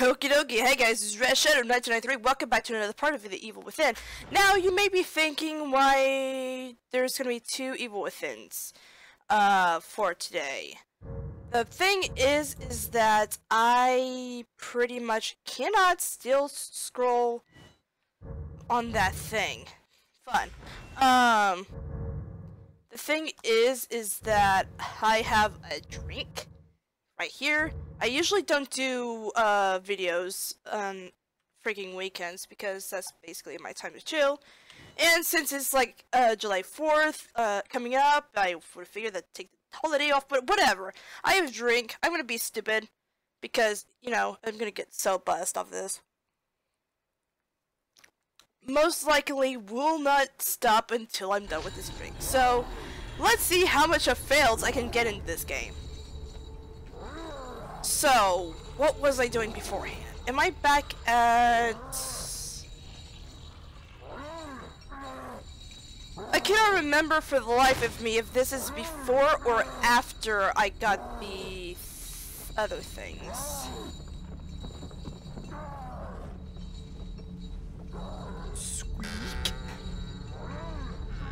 Okie dokie, hey guys, this is Red Shadow 1993. Welcome back to another part of The Evil Within. Now, you may be thinking why there's gonna be two Evil Withins uh, for today. The thing is, is that I pretty much cannot still scroll on that thing. Fun. Um, the thing is, is that I have a drink right here. I usually don't do uh, videos on freaking weekends because that's basically my time to chill. And since it's like uh, July 4th uh, coming up, I would figure that take the holiday off, but whatever. I have a drink. I'm gonna be stupid because, you know, I'm gonna get so buzzed off this. Most likely will not stop until I'm done with this drink. So, let's see how much of fails I can get in this game. So, what was I doing beforehand? Am I back at... I cannot remember for the life of me if this is before or after I got the other things. Squeak.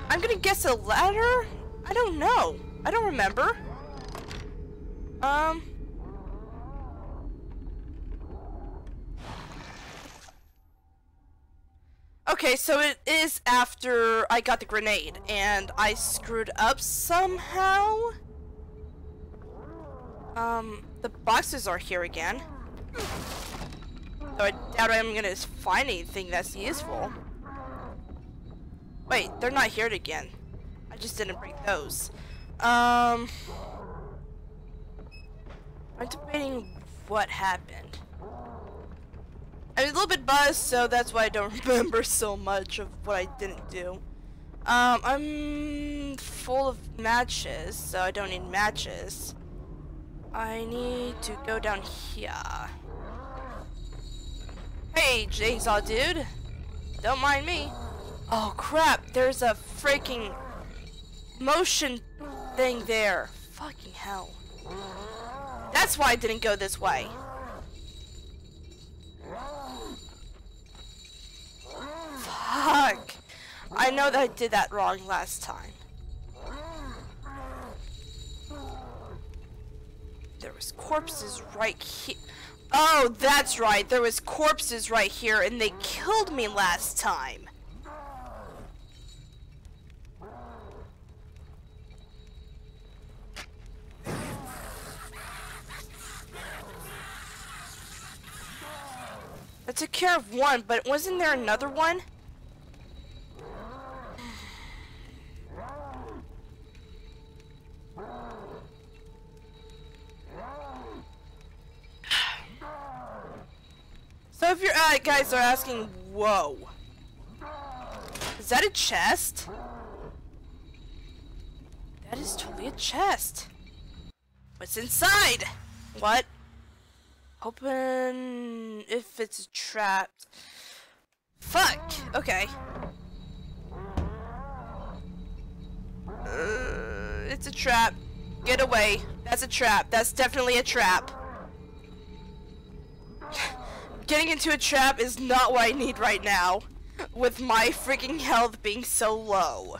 I'm gonna guess a ladder? I don't know. I don't remember. Um... Okay, so it is after I got the grenade, and I screwed up somehow? Um, the boxes are here again. So I doubt I'm gonna find anything that's useful. Wait, they're not here again. I just didn't bring those. Um... I'm debating what happened. I'm a little bit buzzed, so that's why I don't remember so much of what I didn't do. Um, I'm full of matches, so I don't need matches. I need to go down here. Hey, Jigsaw dude. Don't mind me. Oh crap, there's a freaking motion thing there. Fucking hell. That's why I didn't go this way. Fuck! I know that I did that wrong last time. There was corpses right here. Oh, that's right. There was corpses right here and they killed me last time. I took care of one, but wasn't there another one? Guys are asking, whoa. Is that a chest? That is totally a chest. What's inside? What? Open if it's trapped. Fuck! Okay. Uh, it's a trap. Get away. That's a trap. That's definitely a trap. Getting into a trap is not what I need right now. With my freaking health being so low.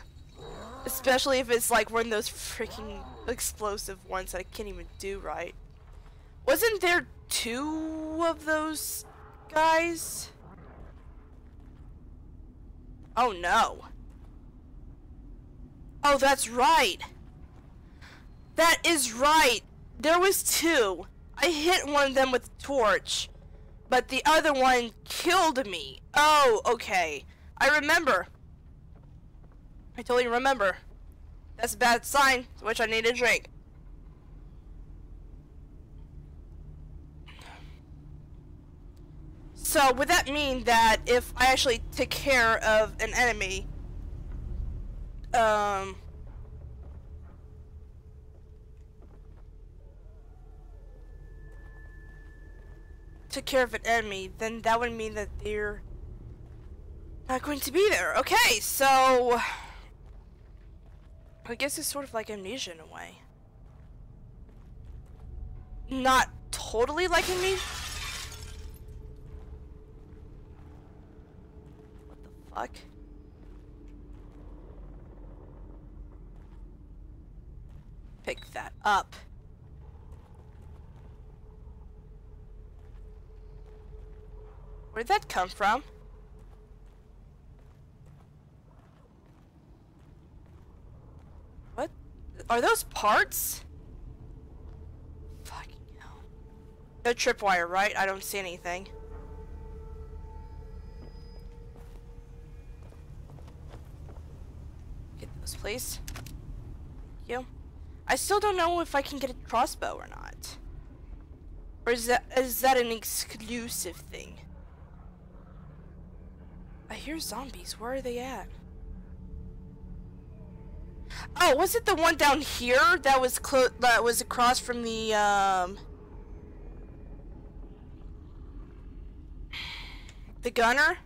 Especially if it's like one of those freaking explosive ones that I can't even do right. Wasn't there two of those guys? Oh no. Oh, that's right. That is right. There was two. I hit one of them with a torch. But the other one killed me. Oh, okay. I remember. I totally remember. That's a bad sign, which I need a drink. So, would that mean that if I actually take care of an enemy, um, took care of an enemy, then that would mean that they're not going to be there. Okay, so... I guess it's sort of like amnesia in a way. Not totally like amnesia. What the fuck? Pick that up. Where'd that come from? What? Are those parts? Fucking hell. No tripwire, right? I don't see anything. Get those, please. Thank you. I still don't know if I can get a crossbow or not. Or is that is that an exclusive thing? I hear zombies. Where are they at? Oh, was it the one down here that was close? that was across from the um the gunner?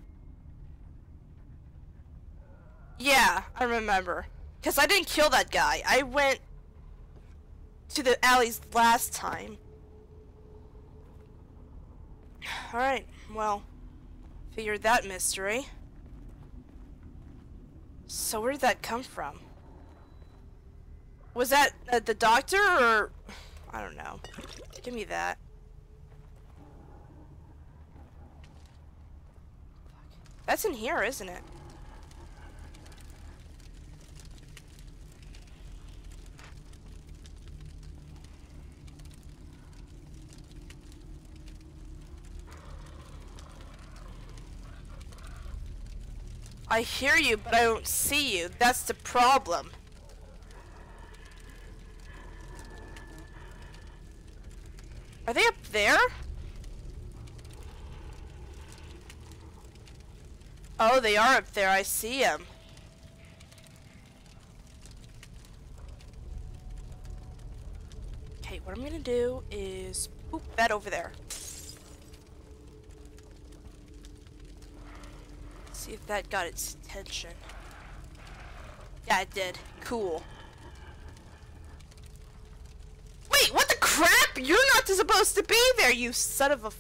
Yeah, I remember. Cuz I didn't kill that guy. I went to the alleys last time. Alright, well, figured that mystery. So where did that come from? Was that uh, the doctor or... I don't know. Give me that. That's in here, isn't it? I hear you, but I don't see you. That's the problem. Are they up there? Oh, they are up there. I see them. Okay, what I'm gonna do is poop that over there. See if that got its attention. Yeah, it did. Cool. Wait, what the crap? You're not supposed to be there, you son of a...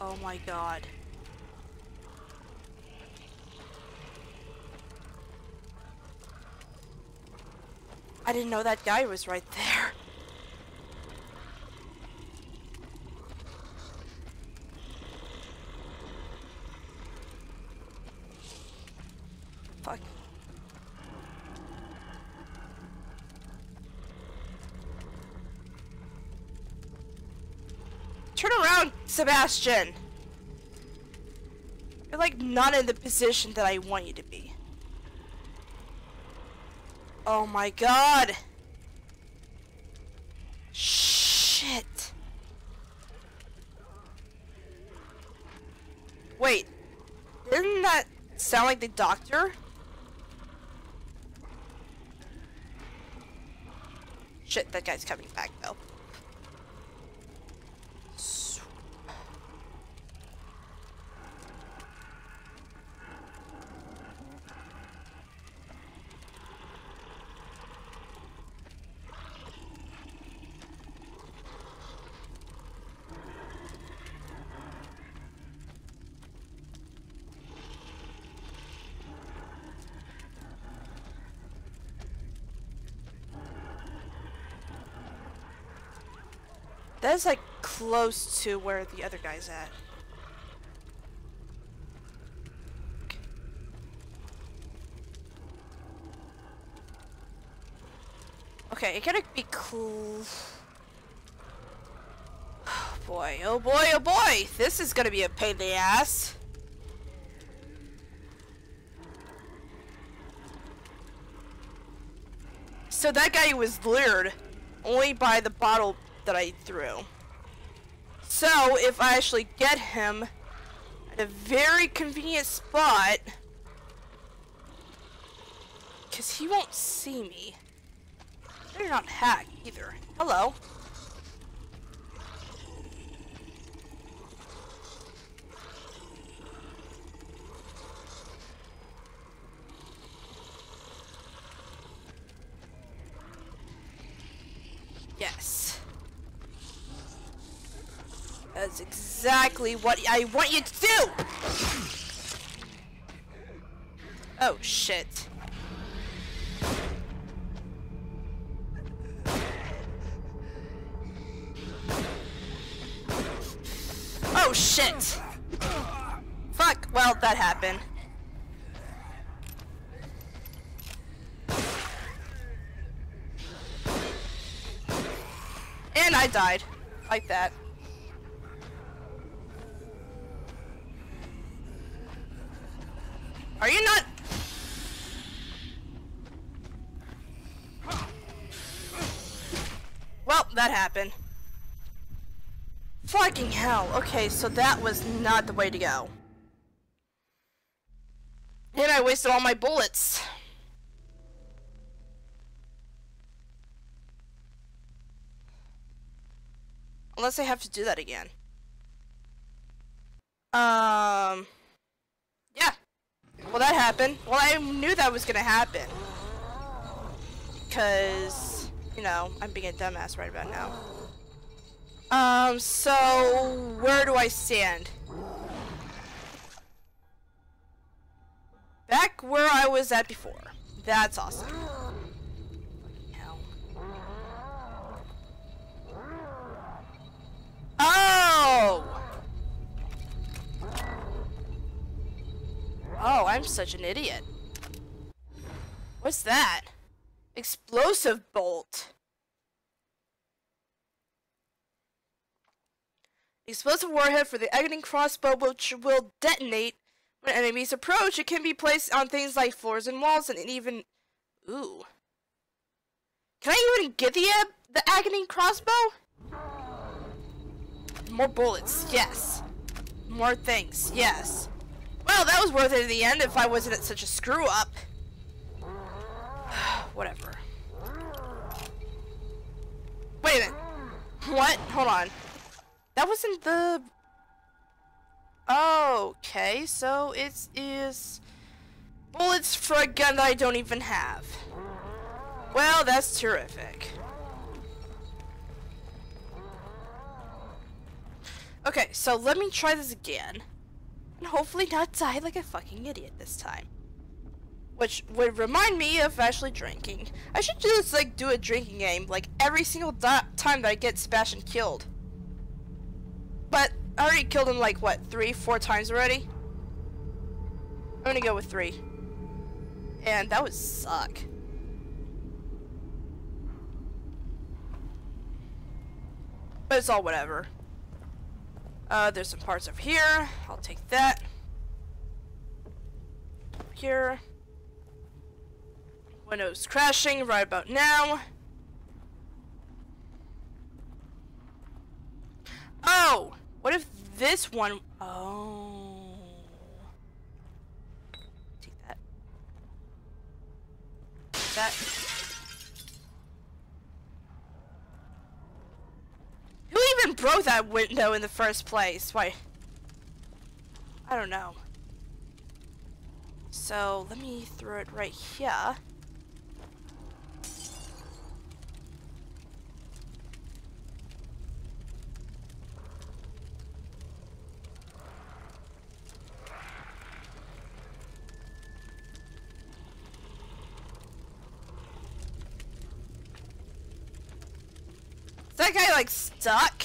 Oh my god. I didn't know that guy was right there. Fuck. Turn around, Sebastian! You're like not in the position that I want you to be. Oh my god! Shit! Wait, didn't that sound like the doctor? Shit, that guy's coming back though. Is like close to where the other guy's at. Okay, it gotta be cool. Oh boy, oh boy, oh boy! This is gonna be a pain in the ass. So that guy was lured only by the bottle that I threw. So, if I actually get him at a very convenient spot, because he won't see me. They're not hacked either. Hello. Yes. That's exactly what I want you to do! Oh, shit. Oh, shit! Fuck, well, that happened. And I died. Like that. Are you not? Well, that happened. Fucking hell. Okay, so that was not the way to go. And I wasted all my bullets. Unless I have to do that again. Um... Yeah. Well, that happened. Well, I knew that was gonna happen. Because, you know, I'm being a dumbass right about now. Um, so, where do I stand? Back where I was at before. That's awesome. Oh! Oh, I'm such an idiot. What's that? Explosive bolt. Explosive warhead for the Agony crossbow which will detonate when enemies approach. It can be placed on things like floors and walls and even... Ooh. Can I even get the, uh, the Agony crossbow? More bullets, yes. More things, yes. Well, that was worth it in the end if I wasn't such a screw up. Whatever. Wait a minute. What? Hold on. That wasn't the... Okay, so it is bullets for a gun that I don't even have. Well, that's terrific. Okay, so let me try this again. And hopefully not die like a fucking idiot this time. Which would remind me of actually drinking. I should just like do a drinking game like every single time that I get Sebastian killed. But I already killed him like what, three, four times already? I'm gonna go with three. And that would suck. But it's all whatever. Uh, there's some parts over here. I'll take that. Here. Windows crashing right about now. Oh! What if this one... Oh... Take that. Take that. Even broke that window in the first place? Why? I don't know. So, let me throw it right here. That guy like stuck?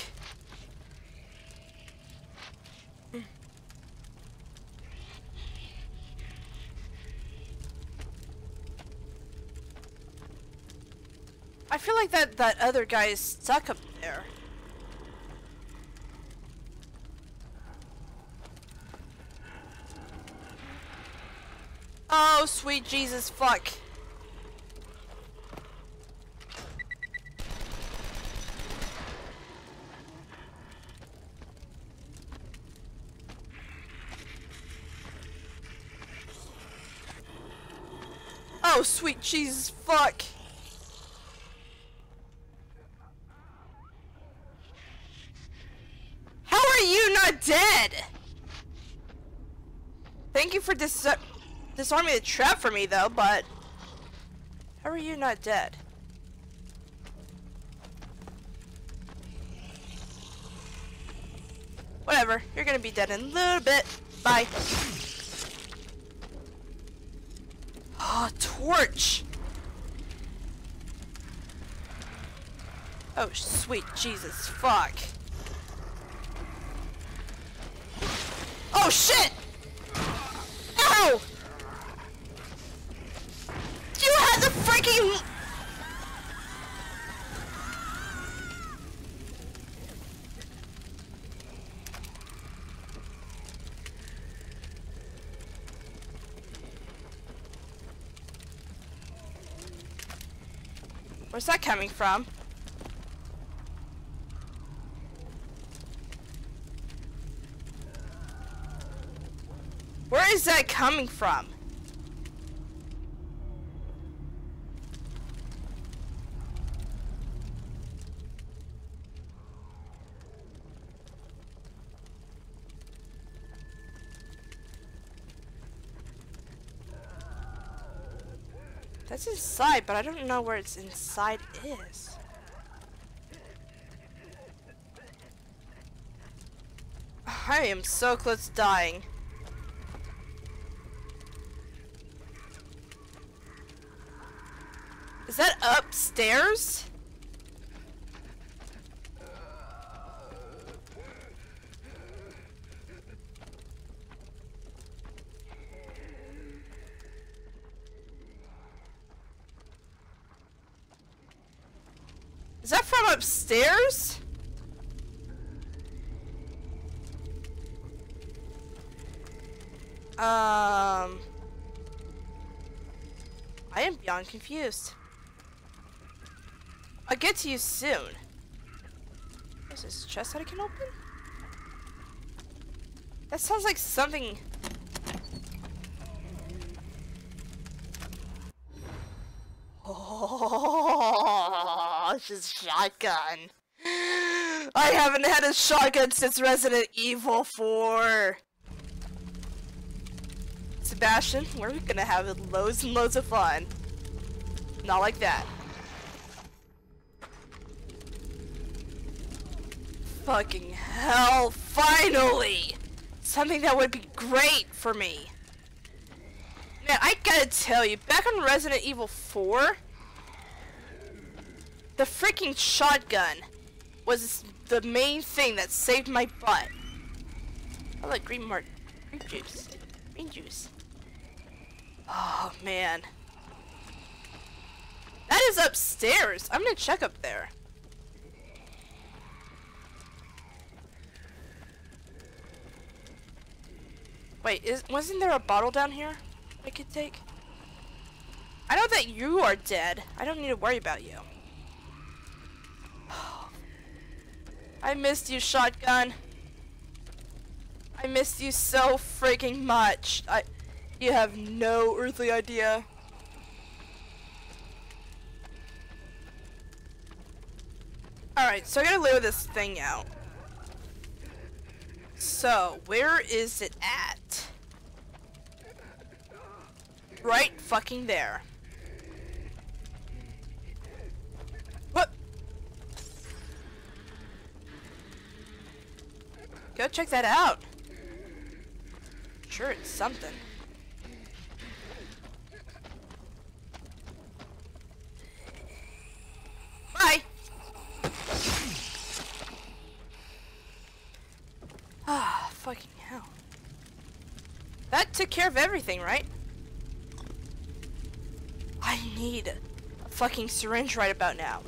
I feel like that that other guy is stuck up there. Oh, sweet Jesus, fuck. Oh, sweet Jesus, fuck. How are you not dead? Thank you for dis disarming the trap for me, though, but... How are you not dead? Whatever, you're gonna be dead in a little bit. Bye. Oh, torch! Oh, sweet Jesus, fuck. Oh, shit! Ow! You had the freaking... Where's that coming from? Where is that coming from? That's inside, but I don't know where it's inside is. I am so close to dying. Is that upstairs? Confused. I'll get to you soon. Is this chest that I can open? That sounds like something... Oh, this is shotgun. I haven't had a shotgun since Resident Evil 4. Sebastian, we're gonna have loads and loads of fun. Not like that. Fucking hell, finally! Something that would be great for me. Man, I gotta tell you, back on Resident Evil 4, the freaking shotgun was the main thing that saved my butt. I like green green juice, green juice. Oh man. That is upstairs. I'm gonna check up there. Wait, is wasn't there a bottle down here I could take? I know that you are dead. I don't need to worry about you. I missed you, shotgun. I missed you so freaking much. I you have no earthly idea. Alright, so I gotta lay this thing out. So, where is it at? Right fucking there. What? Go check that out. Sure, it's something. That took care of everything, right? I need a fucking syringe right about now.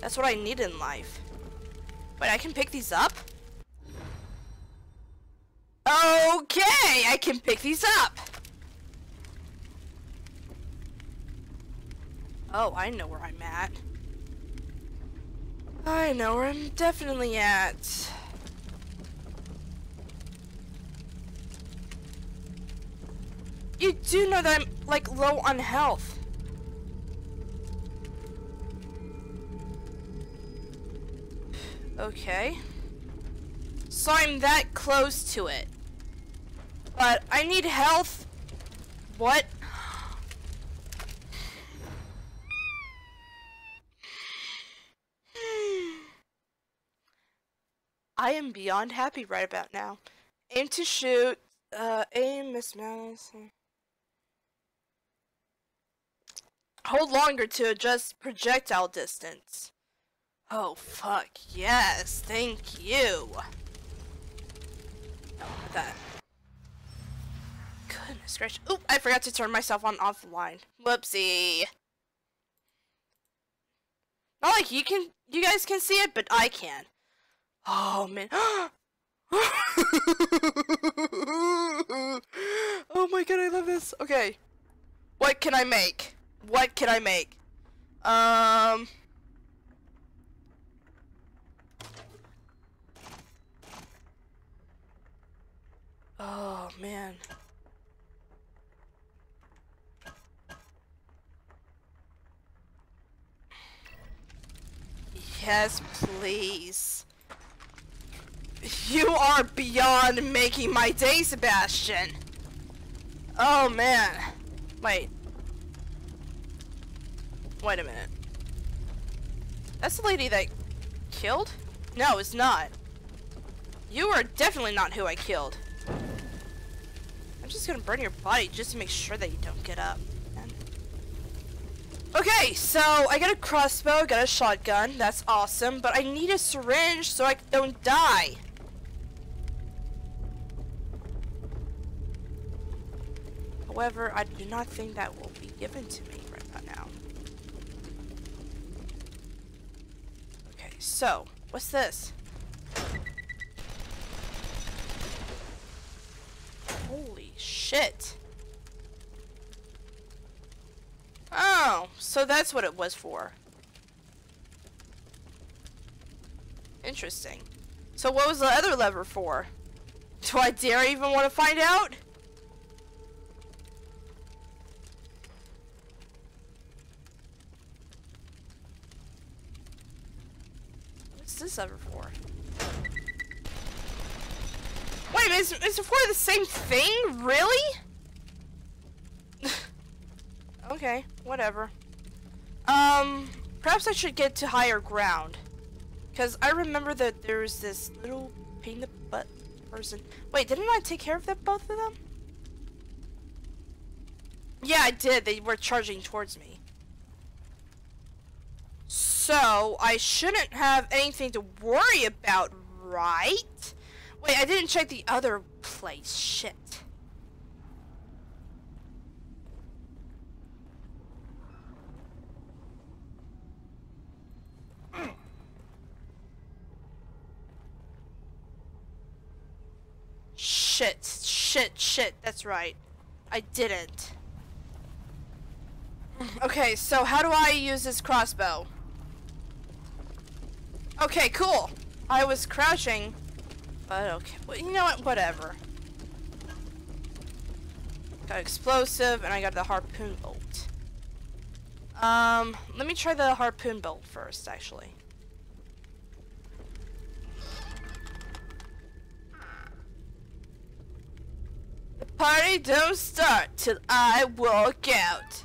That's what I need in life. Wait, I can pick these up? Okay, I can pick these up. Oh, I know where I'm at. I know where I'm definitely at. You do know that I'm, like, low on health. Okay. So I'm that close to it. But I need health. What? I am beyond happy right about now. Aim to shoot. Uh, aim, miss mouse. Hold longer to adjust projectile distance. Oh, fuck. Yes, thank you. Oh, that. Goodness gracious. Oop, I forgot to turn myself on offline. Whoopsie. Not like you can, you guys can see it, but I can. Oh, man. oh my god, I love this. Okay. What can I make? What can I make? Um... Oh, man. Yes, please. You are beyond making my day, Sebastian. Oh, man. Wait. Wait a minute. That's the lady that killed? No, it's not. You are definitely not who I killed. I'm just gonna burn your body just to make sure that you don't get up. Okay, so I got a crossbow, got a shotgun, that's awesome, but I need a syringe so I don't die. However, I do not think that will be given to me right about now. Okay, so, what's this? Holy shit. Oh, so that's what it was for. Interesting. So what was the other lever for? Do I dare even want to find out? Lever for? Wait, is, is for the same thing? Really? okay, whatever. Um, perhaps I should get to higher ground. Because I remember that there's this little pain in the butt person. Wait, didn't I take care of that, both of them? Yeah, I did. They were charging towards me. So, I shouldn't have anything to worry about, right? Wait, I didn't check the other place. Shit. Shit, shit, shit, that's right. I didn't. Okay, so how do I use this crossbow? Okay, cool. I was crouching but okay, well, you know what? Whatever. Got explosive, and I got the harpoon bolt. Um, let me try the harpoon bolt first, actually. The party don't start till I walk out.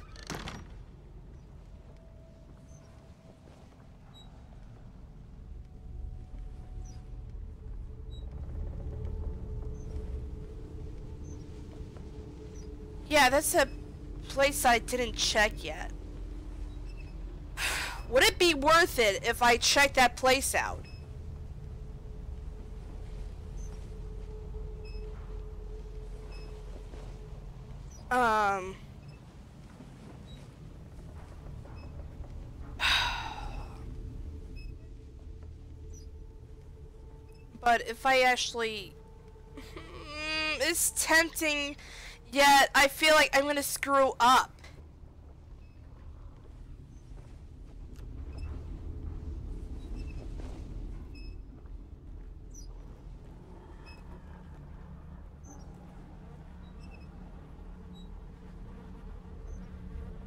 Yeah, that's a place I didn't check yet. Would it be worth it if I checked that place out? Um... but if I actually... it's tempting Yet, I feel like I'm gonna screw up.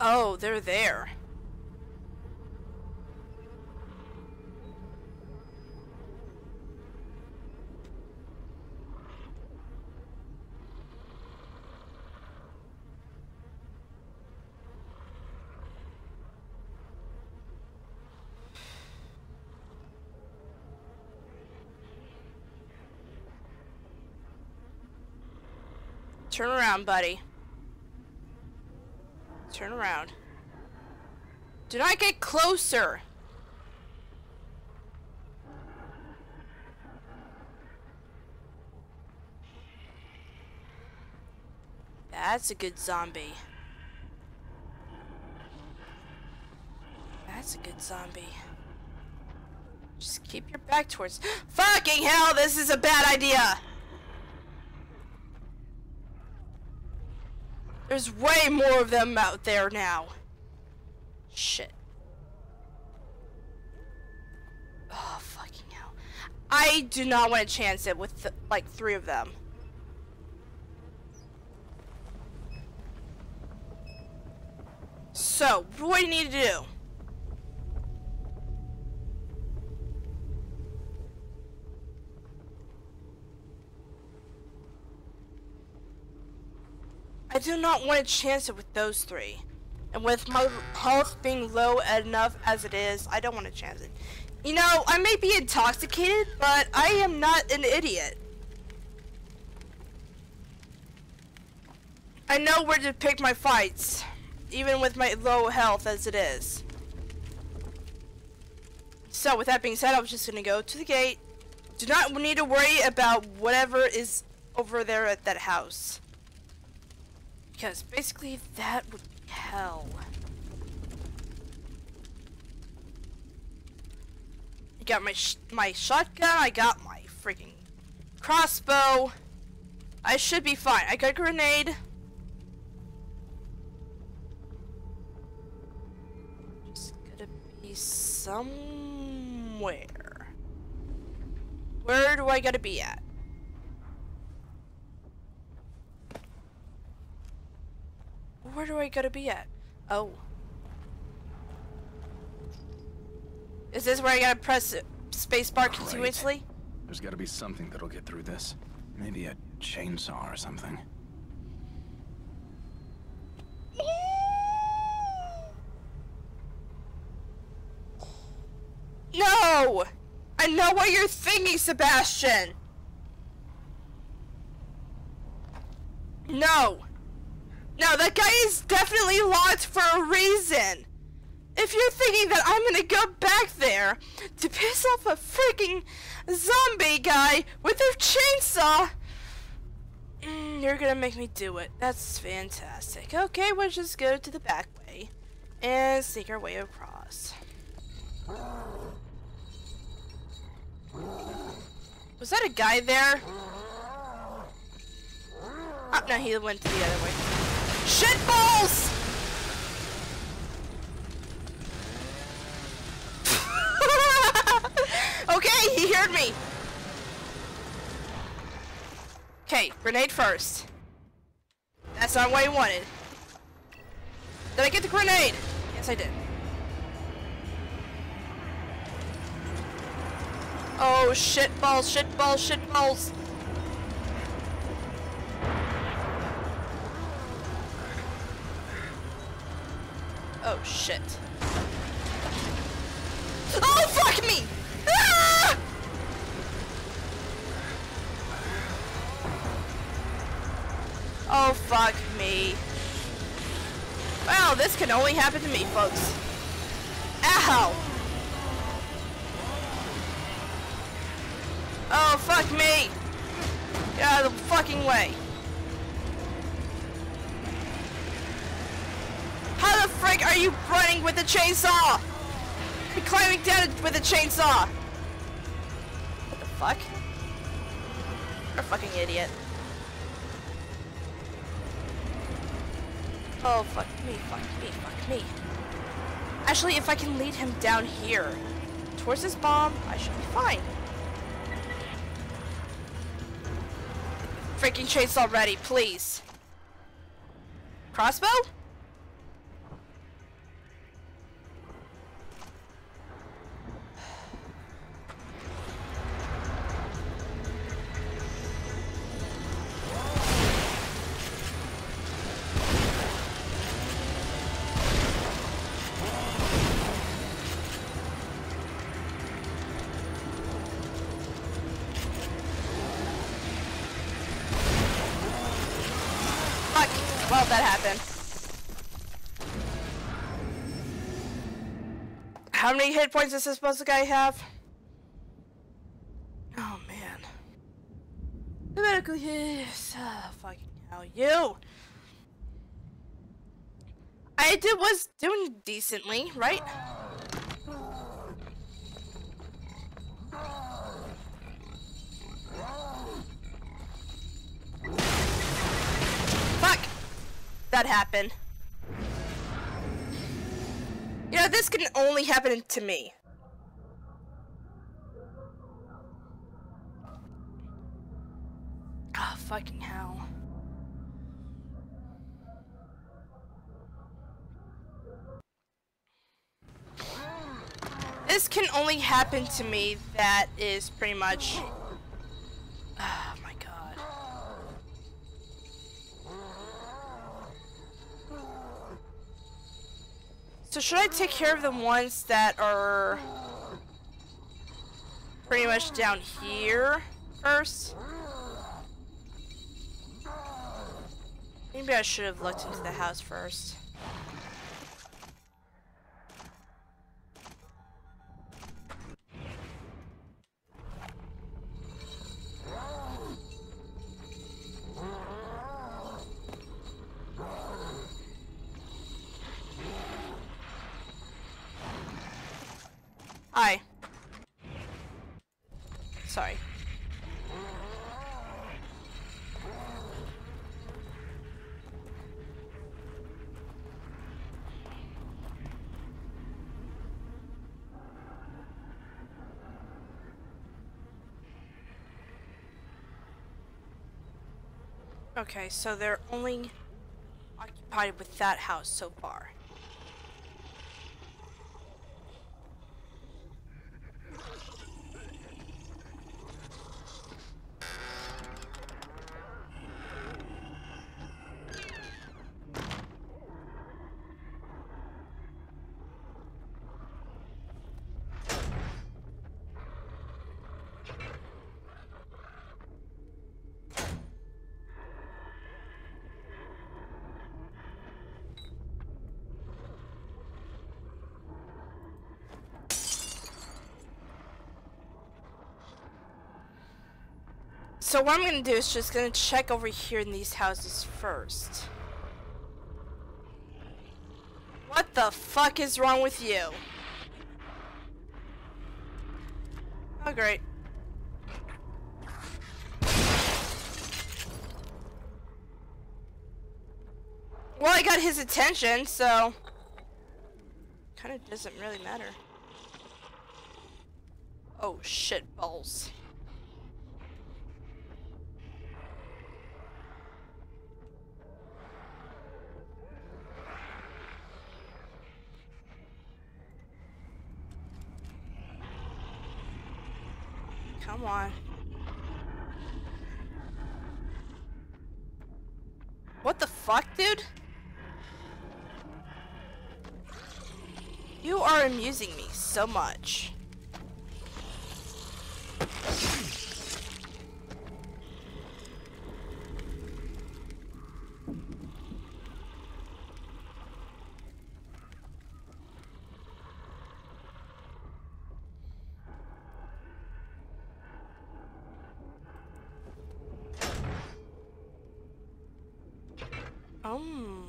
Oh, they're there. Turn around, buddy. Turn around. Do not get closer. That's a good zombie. That's a good zombie. Just keep your back towards- FUCKING HELL, this is a bad idea! There's way more of them out there now. Shit. Oh, fucking hell. I do not want to chance it with, th like, three of them. So, what do you need to do? I do not want to chance it with those three. And with my health being low enough as it is, I don't want to chance it. You know, I may be intoxicated, but I am not an idiot. I know where to pick my fights, even with my low health as it is. So, with that being said, I was just going to go to the gate. Do not need to worry about whatever is over there at that house. Because basically that would be hell. I got my sh my shotgun, I got my freaking crossbow. I should be fine. I got a grenade. Just gotta be somewhere. Where do I gotta be at? Where do I gotta be at? Oh. Is this where I gotta press spacebar continuously? There's gotta be something that'll get through this. Maybe a chainsaw or something. No! I know what you're thinking, Sebastian! No! No, that guy is definitely locked for a reason. If you're thinking that I'm gonna go back there to piss off a freaking zombie guy with a chainsaw, mm, you're gonna make me do it. That's fantastic. Okay, we'll just go to the back way and sneak our way across. Was that a guy there? Oh, no, he went to the other way. Shit balls! okay, he heard me. Okay, grenade first. That's not what I wanted. Did I get the grenade? Yes, I did. Oh, shit balls, shit balls, shit balls. Oh, shit. Oh, fuck me! Ah! Oh, fuck me. Well, this can only happen to me, folks. Ow! Oh, fuck me! Get out of the fucking way. How the frick are you running with a chainsaw? You're climbing down with a chainsaw. What the fuck? You're a fucking idiot. Oh, fuck me, fuck me, fuck me. Actually, if I can lead him down here, towards this bomb, I should be fine. Freaking chainsaw ready, please. Crossbow? How many hit points does this supposed guy have? Oh man. The medical yes. Oh, ah, fucking hell. You! I did was doing decently, right? Fuck! That happened. You know, this can only happen to me. Ah, oh, fucking hell. This can only happen to me that is pretty much... should I take care of the ones that are pretty much down here first? Maybe I should have looked into the house first. Okay, so they're only occupied with that house so far. So what I'm gonna do is just gonna check over here in these houses first. What the fuck is wrong with you? Oh great. Well, I got his attention, so... Kinda doesn't really matter. Oh shit balls. Come on. What the fuck, dude? You are amusing me so much. Um,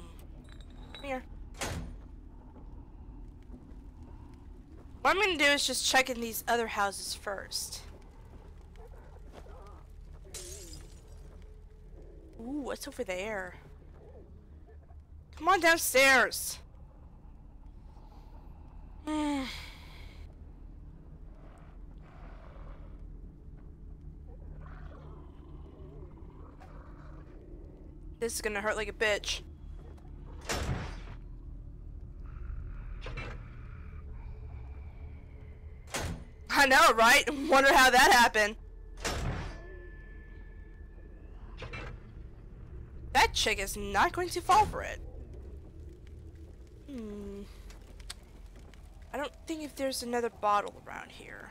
come here. What I'm gonna do is just check in these other houses first. Ooh, what's over there? Come on downstairs. This is gonna hurt like a bitch. I know, right? Wonder how that happened. That chick is not going to fall for it. Hmm. I don't think if there's another bottle around here.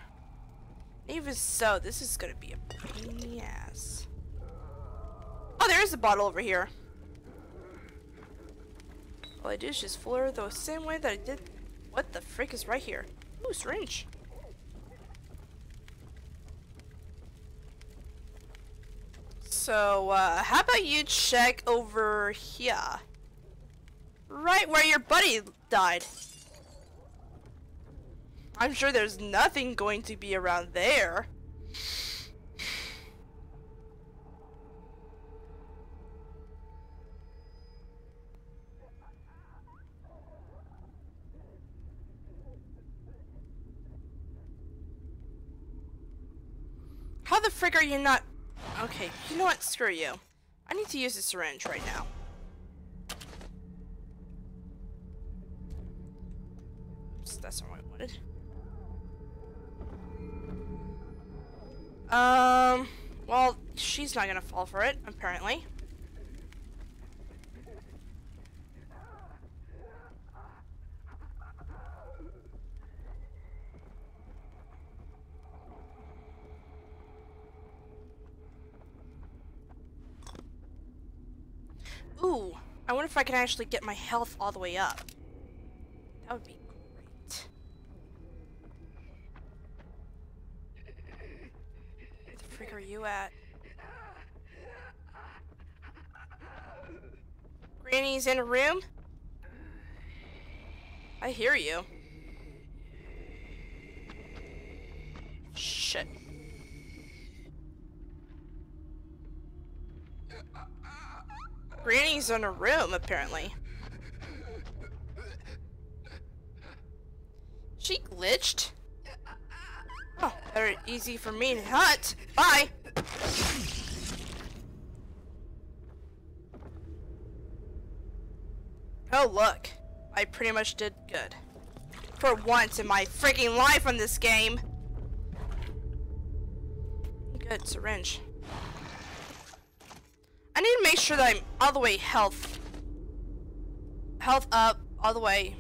Even so, this is gonna be a pain in the ass. Oh, there is a bottle over here. All I do is just floor the same way that I did. What the frick is right here? Ooh, syringe. So, uh, how about you check over here? Right where your buddy died. I'm sure there's nothing going to be around there. How the frick are you not... Okay, you know what? Screw you. I need to use a syringe right now. Oops, that's not what I wanted. Um, well, she's not gonna fall for it, apparently. Ooh, I wonder if I can actually get my health all the way up. That would be great. Where the frick are you at? Granny's in a room? I hear you. Shit. Granny's in a room, apparently. She glitched? Oh, very easy for me to hunt. Bye! Oh, look. I pretty much did good. For once in my freaking life on this game. Good, syringe. Make sure that I'm all the way health. Health up, all the way.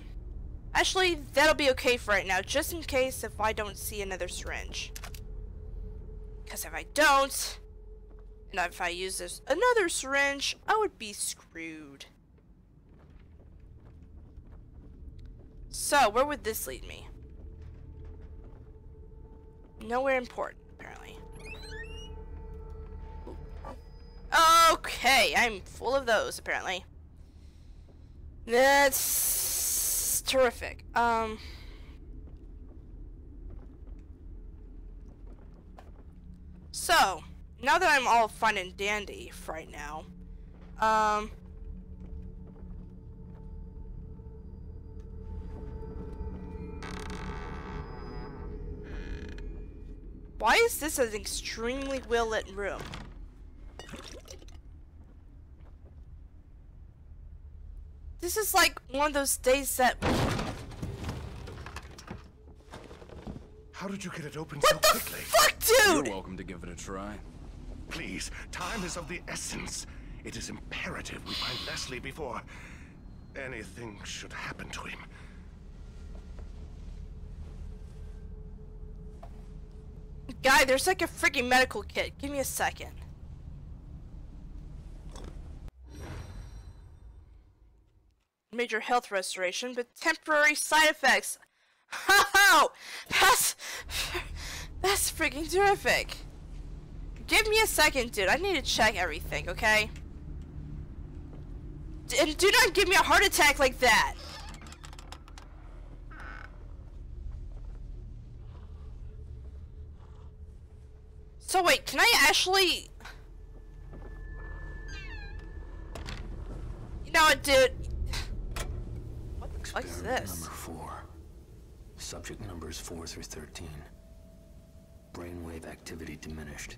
Actually, that'll be okay for right now, just in case if I don't see another syringe. Because if I don't, and if I use this another syringe, I would be screwed. So, where would this lead me? Nowhere important, apparently. Okay, I'm full of those, apparently. That's terrific. Um... So, now that I'm all fun and dandy right now, um... Why is this an extremely well-lit room? This is like one of those days that... How did you get it open What so the quickly? fuck, You're welcome to give it a try. Please, time is of the essence. It is imperative we find Leslie before anything should happen to him. Guy, there's like a freaking medical kit. Give me a second. Major health restoration, but temporary side effects. How? That's that's freaking terrific. Give me a second, dude. I need to check everything, okay? D- and do not give me a heart attack like that. So wait, can I actually? You know what, dude? What the Experiment this? number four. Subject numbers four through thirteen. Brainwave activity diminished,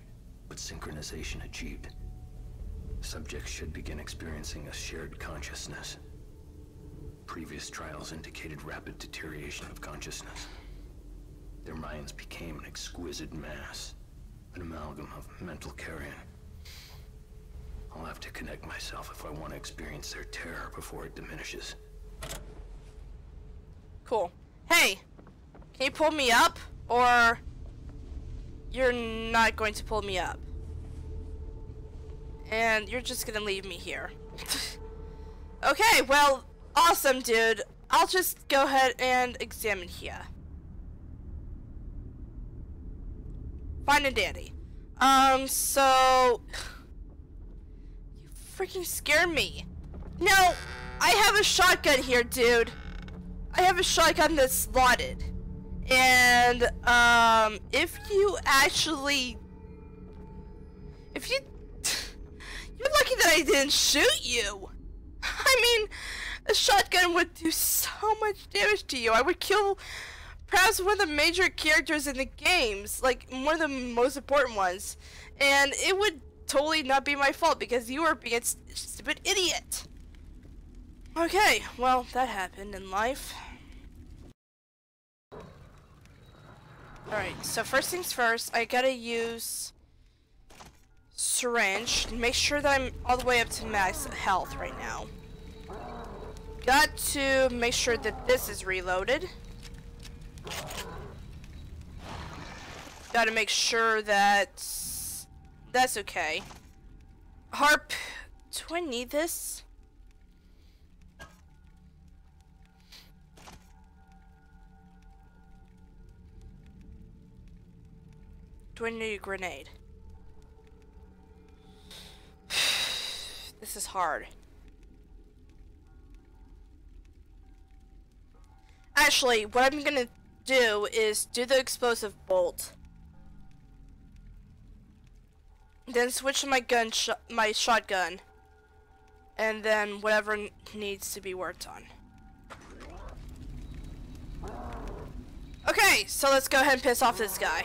but synchronization achieved. Subjects should begin experiencing a shared consciousness. Previous trials indicated rapid deterioration of consciousness. Their minds became an exquisite mass, an amalgam of mental carrion. I'll have to connect myself if I want to experience their terror before it diminishes. Cool. Hey, can you pull me up, or you're not going to pull me up? And you're just gonna leave me here. okay, well, Awesome, dude. I'll just go ahead and examine here. Fine and dandy. Um, so... You freaking scare me. No, I have a shotgun here, dude. I have a shotgun that's slotted. And, um, if you actually... If you... You're lucky that I didn't shoot you. I mean, a shotgun would do so much damage to you. I would kill perhaps one of the major characters in the games, like one of the most important ones. And it would totally not be my fault because you were being a stupid idiot. Okay, well, that happened in life. Alright, so first things first, I gotta use syringe. Make sure that I'm all the way up to max health right now. Got to make sure that this is reloaded. Gotta make sure that that's okay. Harp, do I need this? Do I need a grenade? this is hard. Actually, what I'm gonna do is do the explosive bolt. Then switch to my gun, sh my shotgun. And then whatever needs to be worked on. Okay, so let's go ahead and piss off this guy.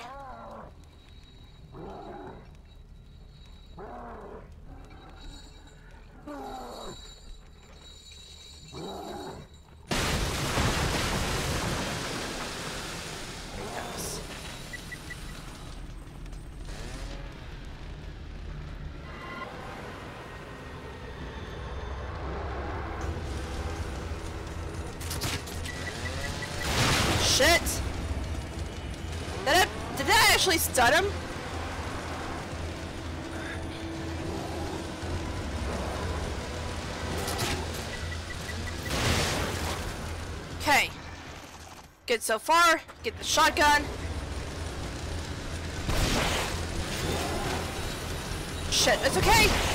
Shit! Did I, did that actually stun him? Okay. Good so far. Get the shotgun. Shit, it's okay.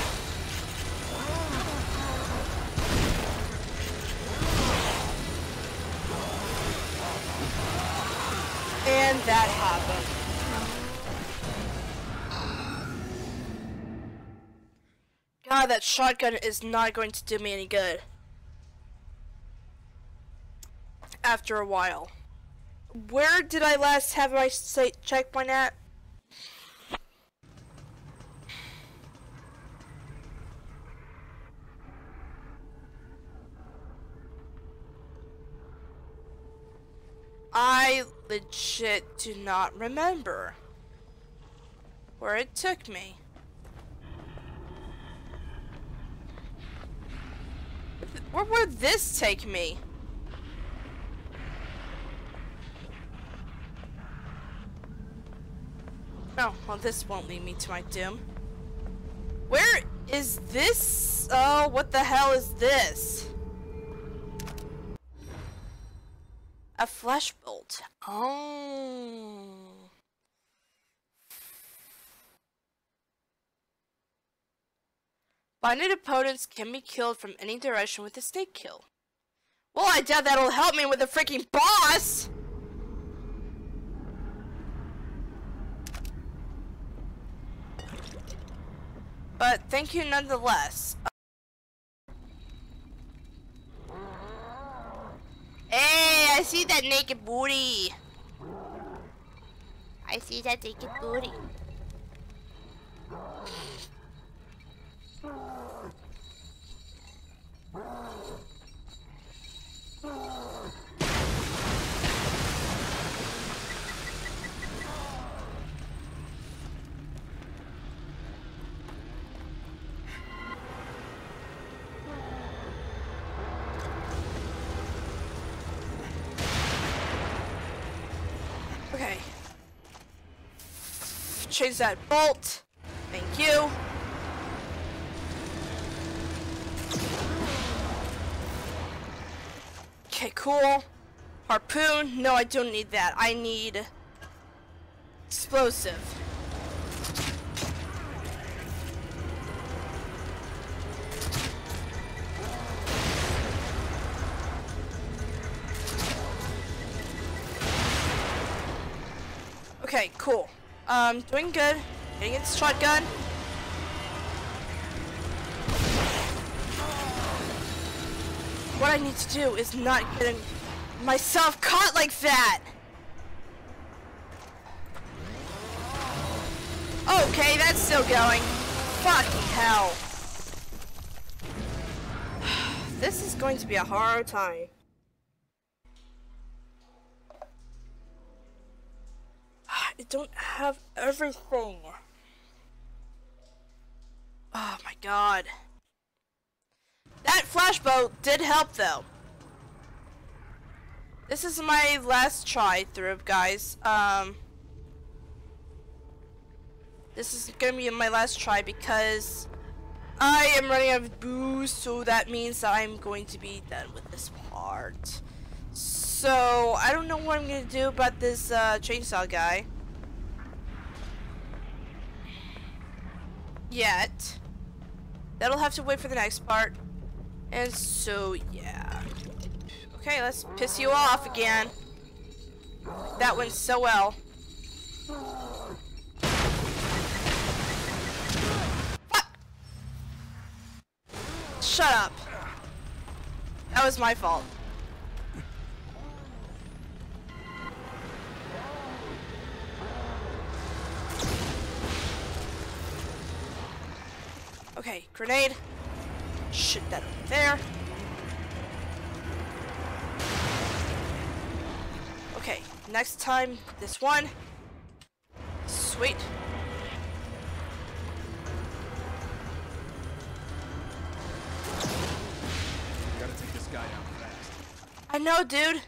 Shotgun is not going to do me any good. After a while. Where did I last have my site checkpoint at? I legit do not remember where it took me. Where would this take me? Oh, well this won't lead me to my doom. Where is this? Oh, what the hell is this? A flash bolt. Oh. Binded opponents can be killed from any direction with a stake kill. Well, I doubt that'll help me with the freaking boss! But thank you nonetheless. Hey, I see that naked booty. I see that naked booty. Okay. Change that bolt. Thank you. Cool. Harpoon. No, I don't need that. I need explosive. Okay, cool. Um, doing good. Getting its shotgun. What I need to do is not getting myself caught like that. Okay, that's still going. Fucking hell. This is going to be a hard time. I don't have everything. Oh my god. That flashbow did help though. This is my last try through, guys. Um, this is gonna be my last try because I am running out of booze, so that means that I'm going to be done with this part. So, I don't know what I'm gonna do about this uh, chainsaw guy. Yet. That'll have to wait for the next part. And so, yeah. Okay, let's piss you off again. That went so well. Shut up. That was my fault. Okay, grenade. Shit that over there. Okay, next time, this one. Sweet. Gotta take this guy out fast. I know, dude.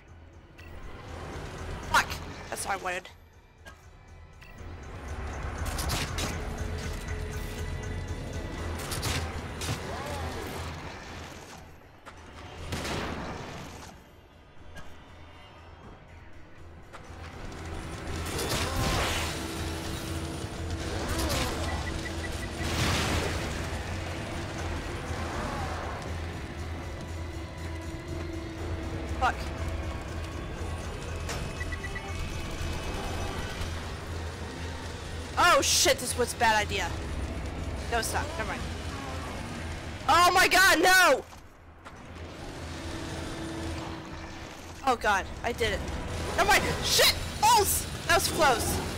Fuck. That's what I wanted. Shit, this was a bad idea. No, stop. Never mind. Oh my god, no! Oh god, I did it. Never mind. Shit! Balls! That was close.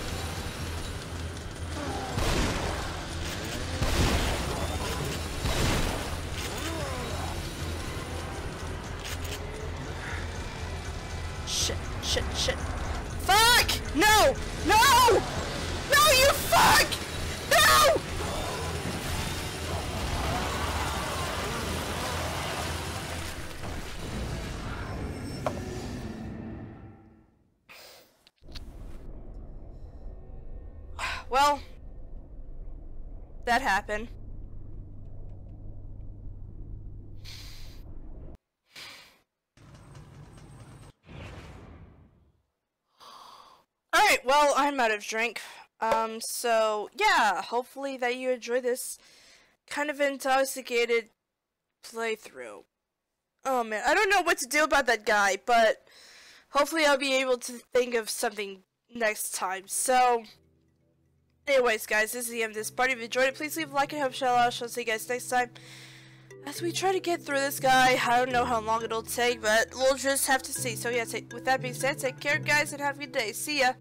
That happened. Alright, well, I'm out of drink. Um, so, yeah, hopefully that you enjoy this kind of intoxicated playthrough. Oh man, I don't know what to do about that guy, but hopefully I'll be able to think of something next time. So, anyways, guys, this is the end of this party. If you enjoyed it, please leave a like and help shout out. I'll see you guys next time. As we try to get through this guy, I don't know how long it'll take, but we'll just have to see. So yeah, with that being said, take care, guys, and have a good day. See ya.